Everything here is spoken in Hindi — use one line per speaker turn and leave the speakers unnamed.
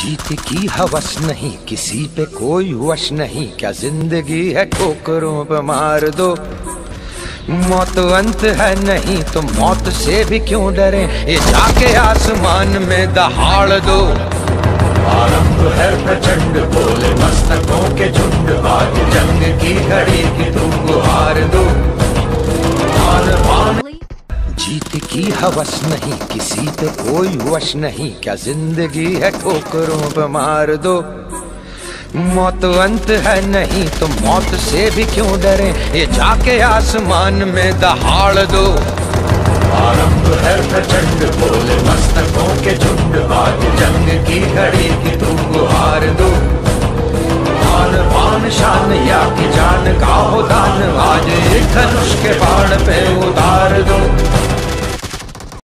जीत की हवस नहीं, किसी पे कोई वश नहीं। क्या ज़िंदगी है ठोकरों पे मार दो। मौत अंत है नहीं तो मौत से भी क्यों डरे? ये जाके आसमान में दहाड़ दो। आरंभ है प्रचंड बोले, मस्तकों के झुंड, आज जंग की घड़ी। जीत की हवस नहीं, किसी पे कोई वश नहीं। क्या ज़िंदगी है ठोकरों पे मार दो। मौत अंत है नहीं तो मौत से भी क्यों डरे? ये जाके आसमान में दहाड़ दो। आरंभ है प्रचंड बोले, मस्तकों के झुंड आज जंग की घड़ी की धूप हार दो। आन पान शान, या की जान का हो दान। आज एक धनुष के बाण पे उतार दो।